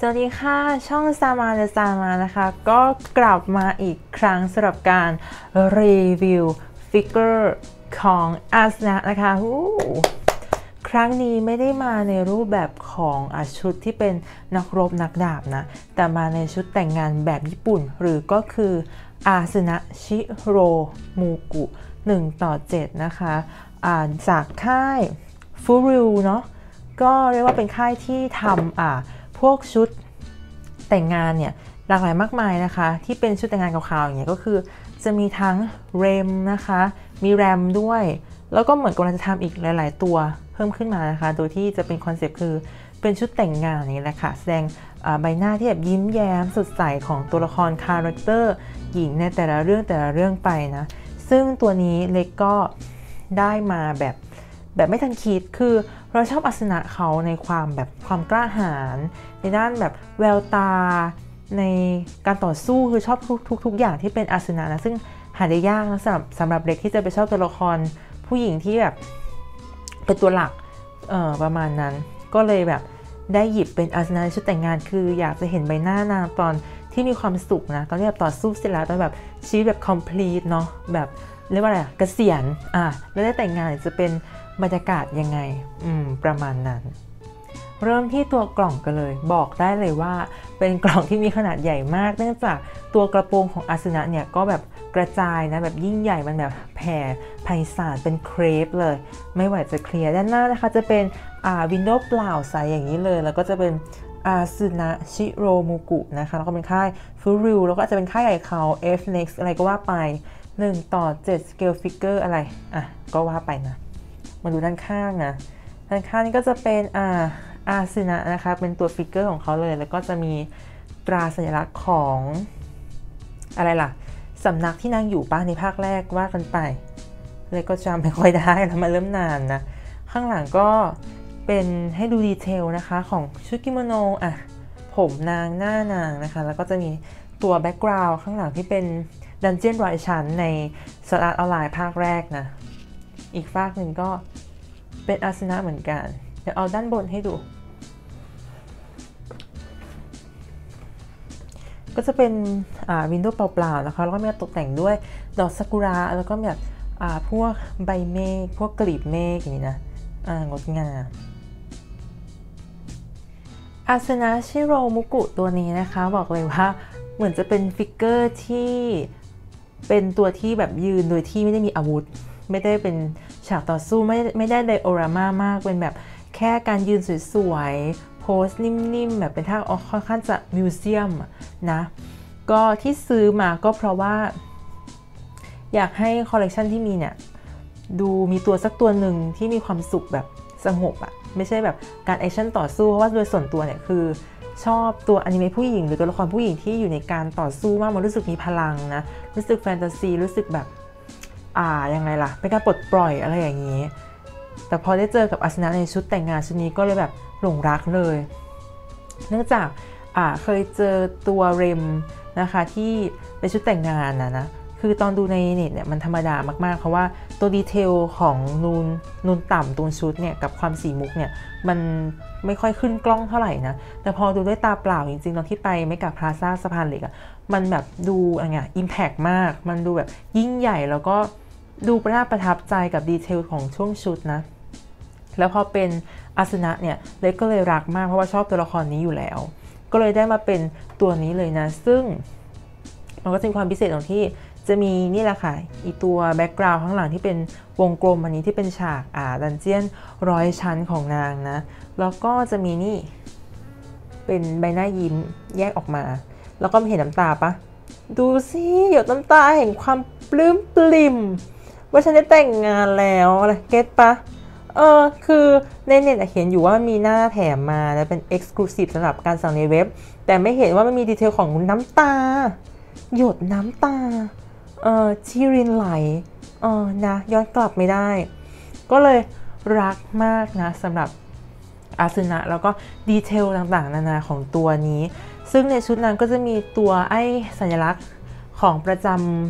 สวัสดีค่ะ ช่องซามาเดซามานะคะ ก็กลับมาอีกครั้งสำหรับการรีวิว figure ของอาสึนะนะคะครั้งนี้ไม่ได้มาในรูปแบบของอชุดที่เป็นนักรบนักดาบนะ แต่มาในชุดแต่งงานแบบญี่ปุ่น หรือก็คืออาสึนะชิโรมูกุ1ต่อ7นะคะอ่าจากค่ายฟูริวเนาะก็เรียกว่าเป็นค่ายที่ทำอ่า พวกชุดแต่งงานเนี่ยหลากหลายมากมายนะคะ ที่เป็นชุดแต่งงานขาวๆอย่างเงี้ยก็คือ จะมีทั้งเรมนะคะ มีแรมด้วย แล้วก็เหมือนกำลังจะทำอีกหลาย ๆ ตัวเพิ่มขึ้นมานะคะ โดยที่จะเป็น concept คือเป็นชุดแต่งงานนี่แหละค่ะ แสดงใบหน้าที่แบบยิ้มแย้มสดใสของตัวละคร character หญิงในแต่ละเรื่องแต่ละเรื่องไปนะ ซึ่งตัวนี้เล็กก็ได้มาแบบ แบบไม่ทันคิดคือเราชอบอัศนะเขาในความแบบความกล้าหาญในด้านแบบแววตา ในการต่อสู้คือชอบทุกทุกทุกอย่างที่เป็นอัศนะนะซึ่งหาได้ยากนะสำหรับสำหรับเด็กที่จะไปชอบตัวละครผู้หญิงที่แบบเป็นตัวหลักเออประมาณนั้น ก็เลยแบบได้หยิบเป็นอาสนะชุดแต่งงาน คืออยากจะเห็นใบหน้านางตอนที่มีความสุขนะ ตอนที่แบบต่อสู้เสร็จแล้วตอนแบบชีวิตแบบ complete เนาะแบบ เรียกว่าอะไรอะเกษียณอะแล้วได้แต่งงานจะเป็นบรรยากาศยังไงอืมประมาณนั้น เริ่มที่ตัวกล่องกันเลย บอกได้เลยว่า เป็นกล่องที่มีขนาดใหญ่มาก เนื่องจากตัวกระโปรงของอาสนะเนี่ยก็แบบกระจายนะแบบยิ่งใหญ่มันแบบแผ่ไพศาลเป็นเครปเลย ไม่ไหวจะเคลียร์ด้านหน้านะคะจะเป็นอ่าวินโดว์เปล่าใสอย่างนี้เลย แล้วก็จะเป็นอาซึนะชิโรมูกุนะคะแล้วก็เป็นค่ายฟูริวแล้วก็จจะเป็นค่ายใหญ่เขา F Next อะไรก็ว่าไป 1 ต่อ 7 scale figure อะไร อะ ก็ว่าไปนะ มาดูด้านข้างนะ ด้านข้างนี่ก็จะเป็นอ่าอาซึนะนะคะ เป็นตัวฟิกเกอร์ของเขาเลย แล้วก็จะมีตราสัญลักษณ์ของอะไรล่ะสำนักที่นางอยู่ป้าในภาคแรกว่ากันไป เลยก็จำไม่ค่อยได้แล้วมาเริ่มนานนะ ข้างหลังก็เป็นให้ดู detail นะคะของชุดกิโมโนอะผมนางหน้านางนะคะ แล้วก็จะมีตัว background ข้างหลังที่เป็น dungeon ร้อยชั้นใน Sword Art Online ภาคแรกนะ อีกฝากหนึ่งก็เป็นอาสึนะเหมือนกัน เดี๋ยวเอาด้านบนให้ดู ก็จะเป็น window เปล่าๆนะคะ แล้วก็มีตกแต่งด้วยดอกซากุระแล้วก็แบบพวกใบเมฆพวกกลีบเมฆอย่างนี้นะงดงามอาสึนะชิโรมุกุตัวนี้นะคะ บอกเลยว่าเหมือนจะเป็น figure ที่ เป็นตัวที่แบบยืนโดยที่ไม่ได้มีอาวุธ ไม่ได้เป็นฉากต่อสู้ไม่ไม่ได้ diorama มากเป็นแบบแค่การยืนสวยๆ pose นิ่มๆแบบเป็นท่าค่อนข้างจะ museumนะก็ที่ซื้อมาก็เพราะว่า อยากให้คอลเลกชันที่มีเนี่ย ดูมีตัวสักตัวหนึ่งที่มีความสุขแบบสงบอะไม่ใช่แบบการ action ต่อสู้เพราะว่าโดยส่วนตัวเนี่ยคือ ชอบตัวอนิเมะผู้หญิง หรือตัวละครผู้หญิงที่อยู่ในการต่อสู้มากมันรู้สึกมีพลังนะ รู้สึกแฟนตาซีรู้สึกแบบ อ่ายังไงล่ะ เป็นการปลดปล่อยอะไรอย่างนี้ แต่พอได้เจอกับอาสึนะในชุดแต่งงานชุดนี้ก็เลยแบบหลงรักเลย เนื่องจากอ่าเคยเจอตัวเรมนะคะที่ในชุดแต่งงานนะนะ คือตอนดูในเน็ตเนี่ยมันธรรมดามากๆ เพราะว่าตัวดีเทลของนูนนูนต่ำตรงชุดเนี่ยกับความสีมุกเนี่ยมันไม่ค่อยขึ้นกล้องเท่าไหร่นะ แต่พอดูด้วยตาเปล่าจริงๆ ตอนที่ไปไม่กับพลาซ่าสะพานเหล็กอะมันแบบดูอะไรเงี้ยอิมแพกมาก มันดูแบบยิ่งใหญ่แล้วก็ดูประทับประทับใจกับดีเทลของช่วงชุดนะ แล้วพอเป็นอาสึนะเนี่ยเล็กก็เลยรักมากเพราะว่าชอบตัวละครนี้อยู่แล้ว ก็เลยได้มาเป็นตัวนี้เลยนะ ซึ่งมันก็จะมีความพิเศษตรงที่ จะมีนี่แหละค่ะ อีตัว background ข้างหลังที่เป็นวงกลมอันนี้ที่เป็นฉากอ่า dungeon ร้อยชั้นของนางนะ แล้วก็จะมีนี่ เป็นใบหน้ายิ้มแยกออกมา แล้วก็เห็นน้ำตาปะ ดูสิหยดน้ำตาเห็นความปลื้มปริ่ม ว่าฉันได้แต่งงานแล้วอะไรเก็ตปะเออคือในเน็ตเห็นอยู่ว่ามีหน้าแถมมาแล้วเป็น Exclusive สำหรับการสั่งในเว็บ แต่ไม่เห็นว่ามันมีดีเทลของน้ำตา หยดน้ำตา เออที่รินไหลเออนะย้อนกลับไม่ได้ ก็เลยรักมากนะสำหรับอาซึนะแล้วก็ดีเทลต่างๆ นานาของตัวนี้ ซึ่งในชุดนั้นก็จะมีตัวไอ้สัญลักษณ์ของประจ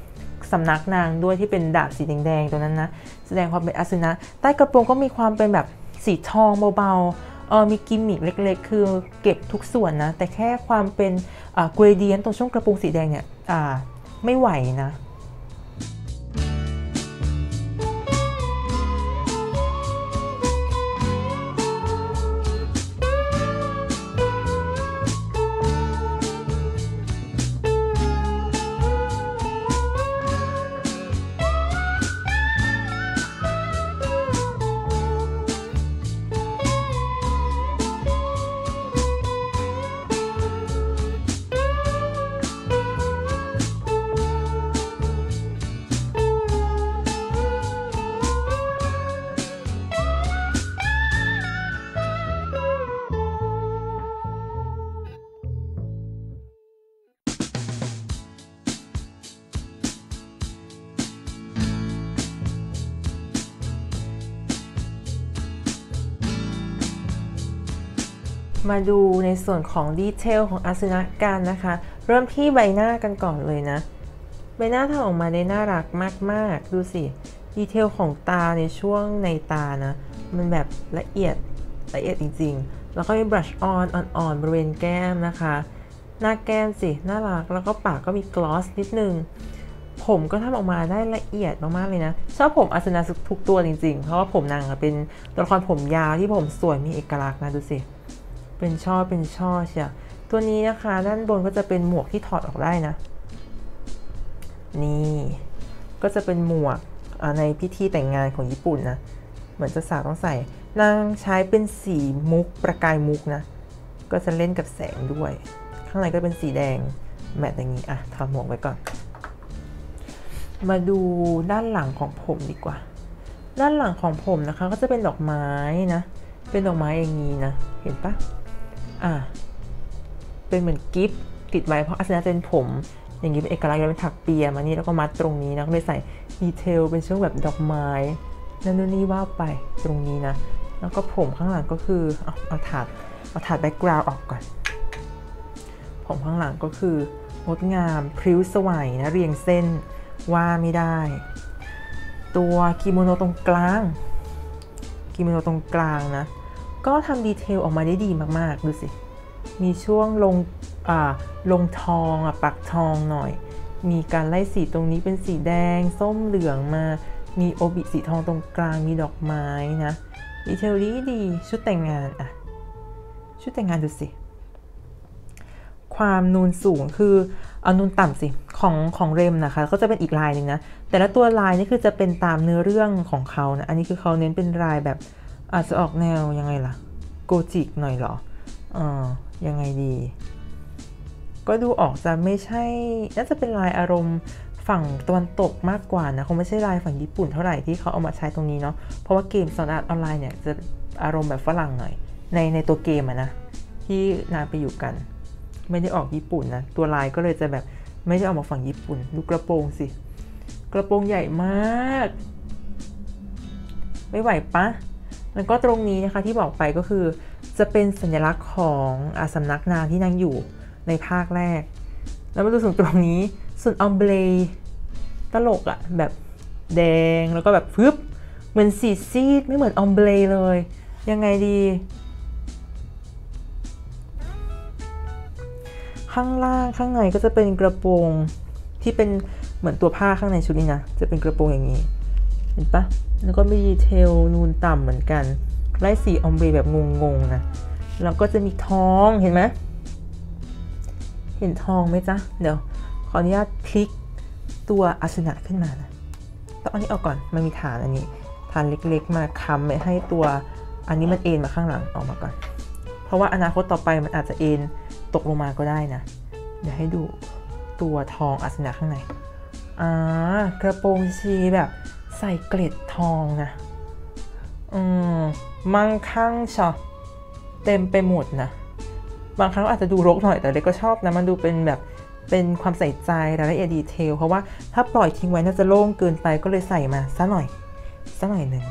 ำสำนักนางด้วยที่เป็นดาบสีแดงๆตัวนั้นนะ แสดงความเป็นอาซึนะใต้กระโปรงก็มีความเป็นแบบสีทองเบาๆเออมีกิมมิคเล็กๆ คือเก็บทุกส่วนนะ แต่แค่ความเป็นเกรเดียนตรงช่วงกระโปรงสีแดงเนี่ยไม่ไหวนะ มาดูในส่วนของดีเทลของอาสนะกันนะคะ เริ่มที่ใบหน้ากันก่อนเลยนะ ใบหน้าทำออกมาได้น่ารักมาก ๆ ดูสิ ดีเทลของตาในช่วงในตานะ มันแบบละเอียดละเอียดจริง ๆ แล้วก็มีบรัชออนอ่อนๆบริเวณแก้มนะคะ หน้าแก้มสิน่ารัก แล้วก็ปากก็มีกลอสนิดนึง ผมก็ทำออกมาได้ละเอียดมาก ๆ เลยนะ ชอบผมอาสนะทุกตัวจริง ๆ เพราะว่าผมนางเป็นตัวละครผมยาวที่ผมสวยมีเอกลักษณ์นะดูสิ เป็นช่อเป็นช่อเชียตัวนี้นะคะ ด้านบนก็จะเป็นหมวกที่ถอดออกได้นะ นี่ก็จะเป็นหมวกในพิธีแต่งงานของญี่ปุ่นนะ เหมือนจะสาวต้องใส่นางใช้เป็นสีมุกประกายมุกนะ ก็จะเล่นกับแสงด้วย ข้างในก็เป็นสีแดงแมทอย่างนี้อะถอดหมวกไว้ก่อน มาดูด้านหลังของผมดีกว่า ด้านหลังของผมนะคะ ก็จะเป็นดอกไม้นะ เป็นดอกไม้อย่างนี้นะ เห็นปะ อะเป็นเหมือนกิ๊บติดไว้เพราะ Asuna เป็นผม อย่างนี้เป็นเอกลักษณ์เป็นถักเปียมานี่แล้วก็มัดตรงนี้นะก็เลยใส่ detail เป็นช่วงแบบดอกไม้นั่นนู่นนี่ว่าไปตรงนี้นะ แล้วก็ผมข้างหลังก็คือเอาเอาถาดเอาถาด background ออกก่อน ผมข้างหลังก็คืองดงามพริ้วสวยนะเรียงเส้นว่าไม่ได้ ตัวกิโมโนตรงกลางกิโมโนตรงกลางนะ ก็ทำ detail ออกมาได้ดีมากๆ ดูสิ มีช่วงลงลงทองอะปักทองหน่อย มีการไล่สีตรงนี้เป็นสีแดง ส้มเหลืองมา มีโอบิสีทองตรงกลาง มีดอกไม้นะ detail ดีดีชุดแต่งงานอะชุดแต่งงานดูสิ ความนูนสูงคือเอานูนต่ำสิ ของของเรมนะคะ ก็จะเป็นอีกลายหนึ่งนะ แต่ละตัวลายนี่คือจะเป็นตามเนื้อเรื่องของเขานะ อันนี้คือเขาเน้นเป็นลายแบบ อาจจะออกแนวยังไงล่ะ โกจิกหน่อยเหรอเออยังไงดี ก็ดูออกจะไม่ใช่ น่าจะเป็นลายอารมณ์ฝั่งตะวันตกมากกว่านะคงไม่ใช่ลายฝั่งญี่ปุ่นเท่าไหร่ที่เขาเอามาใช้ตรงนี้เนาะเพราะว่าเกม Sword Art Online เนี่ยจะอารมณ์แบบฝรั่งหน่อย ในในตัวเกมอะนะที่นาไปอยู่กัน ไม่ได้ออกญี่ปุ่นนะตัวลายก็เลยจะแบบไม่ได้ออกมาฝั่งญี่ปุ่นดูกระโปรงสิ กระโปรงใหญ่มาก ไม่ไหวปะ แล้วก็ตรงนี้นะคะที่บอกไปก็คือ จะเป็นสัญลักษณ์ของอาสำนักนางที่นางอยู่ในภาคแรก แล้วมาดูส่วนตรงนี้ ส่วน emblemตลกอะแบบแดงแล้วก็แบบฟึบเหมือนสีซีดไม่เหมือนออมเบลเลย ยังไงดี ข้างล่างข้างในก็จะเป็นกระโปรงที่เป็นเหมือนตัวผ้าข้างในชุดนี้นะ จะเป็นกระโปรงอย่างนี้ เห็นปะแล้วก็มีดีเทลนูนต่ำเหมือนกันไล่สีออมเบแบบงงๆนะแล้วก็จะมีทองเห็นไหมเห็นทองไหมจ๊ะ เดี๋ยว ขออนุญาตคลิกตัวอาสนะขึ้นมานะต้องอันนี้ออกก่อนมันมีฐานอันนี้ ฐานเล็กๆ มาค้ำให้ตัวอันนี้มันเอ็นมาข้างหลังออกมาก่อน เพราะว่าอนาคตต่อไปมันอาจจะเอ็นตกลงมาก็ได้นะ เดี๋ยวให้ดูตัวทองอาสนะข้างในอ่ากระโปรงชีแบบ ใส่เกล็ดทองนะอืมมั่งคั่งชอเต็มไปหมดนะ บางครั้งอาจจะดูรกหน่อยแต่เล็กก็ชอบนะมันดูเป็นแบบเป็นความใส่ใจรายละเอียดดีเทล เพราะว่าถ้าปล่อยทิ้งไว้น่าจะโล่งเกินไปก็เลยใส่มาซะหน่อยซะหน่อยหนึ่ง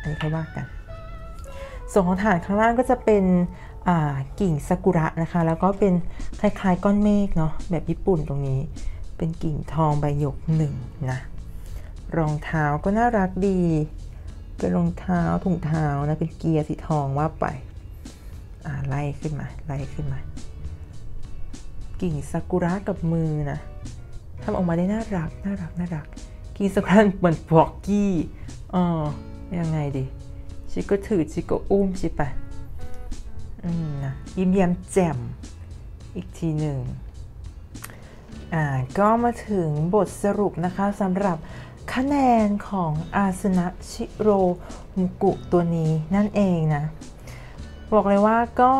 อันนี้ค่อยว่ากัน ส่วนของฐานข้างล่างก็จะเป็นกิ่งซากุระนะคะ แล้วก็เป็นคล้ายๆก้อนเมฆเนาะแบบญี่ปุ่นตรงนี้ เป็นกิ่งทองใบหยกหนึ่งนะ รองเท้าก็น่ารักดี เป็นรองเท้าถุงเท้านะเป็นเกียร์สีทองว่าไปอ่าไล่ขึ้นมาไล่ขึ้นมา กิ่งซากุระกับมือนะทำออกมาได้น่ารักน่ารักน่ารัก กิ่งซากุระเหมือนบอกกี้อ๋อยังไงดีชิก็ถือชิก็อุ้มชิปะอืมนะยิ้มแย้มแจ่มอีกทีหนึ่งอ่าก็มาถึงบทสรุปนะคะสำหรับ คะแนนของอาสนะชิโรมุกุตัวนี้นั่นเองนะ บอกเลยว่าก็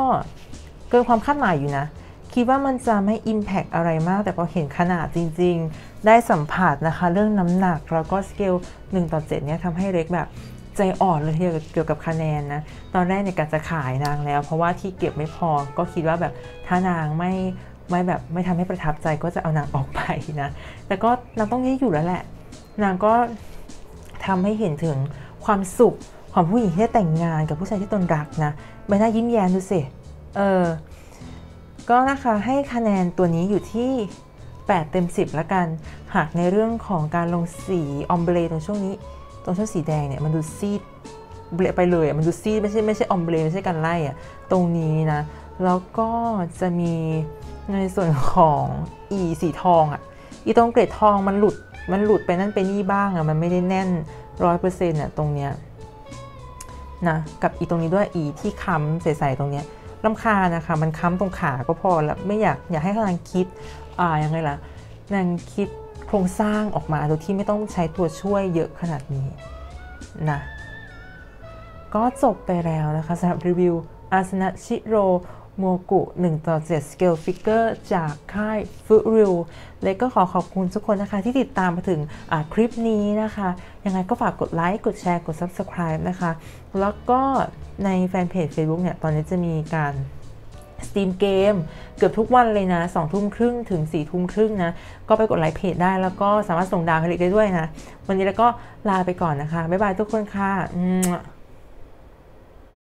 เกินความคาดหมายอยู่นะ คิดว่ามันจะไม่ Impact อะไรมาก แต่พอเห็นขนาดจริง ๆ ได้สัมผัสนะคะ เรื่องน้ำหนักแล้วก็สเกล1ต่อ7เนี่ยทำให้เล็กแบบใจอ่อนเลยเกี่ยวกับคะแนนนะ ตอนแรกเนี่ยการจะขายนางแล้ว เพราะว่าที่เก็บไม่พอก็คิดว่าแบบถ้านางไม่ไม่แบบไม่ทำให้ประทับใจก็จะเอานางออกไปนะ แต่ก็นางต้องยืดอยู่แล้วแหละ นางก็ทำให้เห็นถึงความสุขของผู้หญิงที่ได้แต่งงานกับผู้ชายที่ตนรักนะใบหน้ายิ้มแย้มดูสิเออก็นะคะให้คะแนนตัวนี้อยู่ที่ 8 เต็ม 10ละกัน หากในเรื่องของการลงสีออมเบรตรงช่วงนี้ตรงช่วงสีแดงเนี่ยมันดูซีดเบลไปเลยมันดูซีดไม่ใช่ไม่ใช่ออมเบรไม่ใช่การไล่อะตรงนี้นะ แล้วก็จะมีในส่วนของอีสีทองอะ อีตรงเกรดทองมันหลุดมันหลุดไปนั่นไปนี่บ้างอะมันไม่ได้แน่นร้อยเปอร์เซ็นต์อะตรงเนี้ยนะกับอีตรงนี้ด้วยอีที่ค้ำใสๆตรงเนี้ยลำคานะคะมันค้ำตรงขาก็พอแล้วไม่อยากอยากให้นางคิดอ่ายังไงล่ะนางคิดโครงสร้างออกมาโดยที่ไม่ต้องใช้ตัวช่วยเยอะขนาดนี้นะก็จบไปแล้วนะคะสำหรับรีวิว Asuna Shiromuku 1ต่อ7 Scale Figure จากค่าย FURYU เล็กก็ขอขอบคุณทุกคนนะคะ ที่ติดตามมาถึงคลิปนี้นะคะ ยังไงก็ฝากกดไลค์ กดแชร์ กด Subscribe นะคะ แล้วก็ในแฟนเพจ Facebook เนี่ย ตอนนี้จะมีการ stream เกมเกือบทุกวันเลยนะ2ทุ่มครึ่งถึง4ทุ่มครึ่งนะ ก็ไปกดไลค์เพจได้แล้วก็สามารถส่งดาวให้เล็กได้ด้วยนะ วันนี้แล้วก็ลาไปก่อนนะคะ บ๊ายบายทุกคนค่ะ